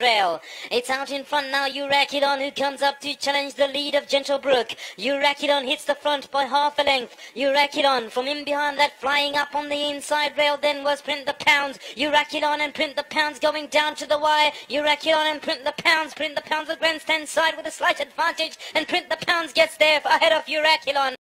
rail. It's out in front now, Urakidon who comes up to challenge the lead of Gentlebrook. Urakidon hits the front by half a length. Urakidon from in behind that flying up on the inside rail then was Print the Pounds. Urakidon and Print the Pounds going down to the wire. Urakidon and Print the Pounds. Print the Pounds at grandstand side with a slight advantage and Print the Pounds gets there ahead of Urakidon.